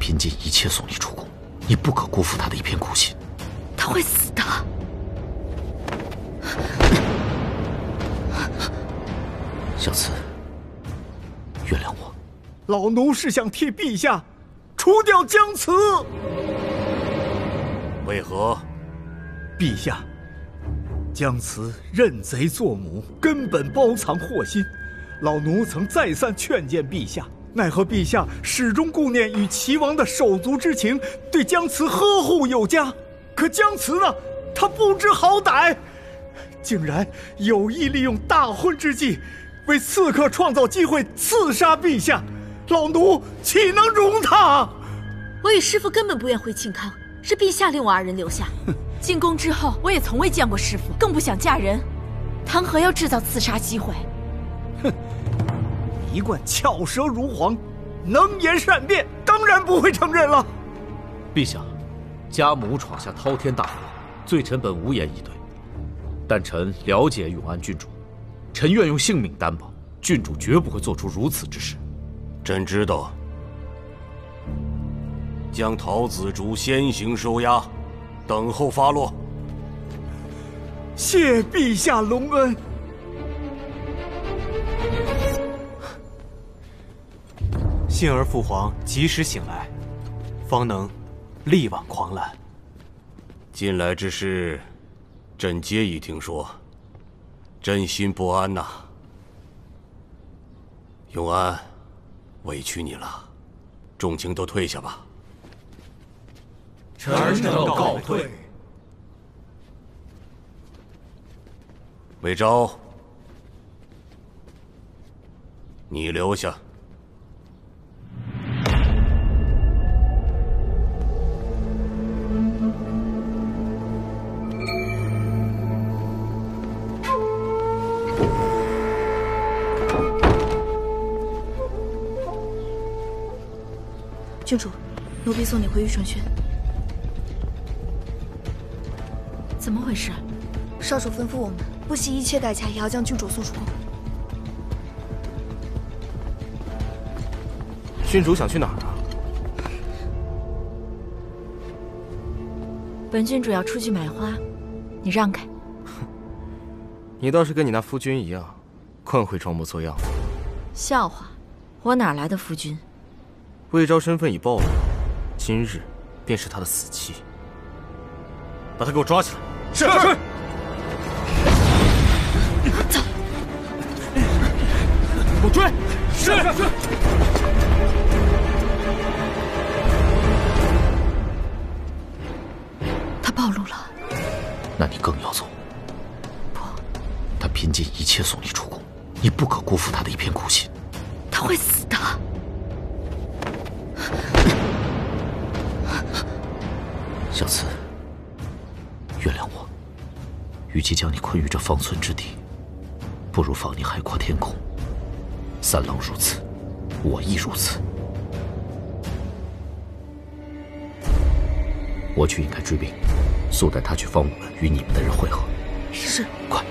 拼尽一切送你出宫，你不可辜负他的一片苦心。他会死的。小慈，原谅我。老奴是想替陛下除掉姜慈。为何？陛下，姜慈认贼作母，根本包藏祸心。老奴曾再三劝谏陛下，奈何陛下始终顾念与齐王的手足之情，对姜慈呵护有加。可姜慈呢？他不知好歹，竟然有意利用大婚之际，为刺客创造机会刺杀陛下。老奴岂能容他？我与师父根本不愿回庆康，是陛下令我二人留下。进宫之后，我也从未见过师父，更不想嫁人，谈何要制造刺杀机会？哼，一贯巧舌如簧，能言善辩，当然不会承认了。陛下，家母闯下滔天大祸，罪臣本无言以对，但臣了解永安郡主，臣愿用性命担保，郡主绝不会做出如此之事。朕知道，将陶子竹先行收押，等候发落。谢陛下隆恩。幸而父皇及时醒来，方能力挽狂澜。近来之事，朕皆已听说，朕心不安呐。永安。委屈你了，众卿都退下吧。臣等告退。韦昭，你留下。郡主，奴婢送你回玉纯轩。怎么回事？少主吩咐我们，不惜一切代价也要将郡主送出宫。郡主想去哪儿啊？本郡主要出去买花，你让开。你倒是跟你那夫君一样，惯会装模作样。笑话，我哪来的夫君？魏昭身份已暴露，今日便是他的死期。把他给我抓起来！是是。走，我追！是是。他暴露了，那你更要走。不，他拼尽一切送你出宫，你不可辜负他的一片苦心。他会死的。小慈，原谅我。与其将你困于这方寸之地，不如放你海阔天空。三郎如此，我亦如此。我去引开追兵，速带他去方武门与你们的人会合。是，快。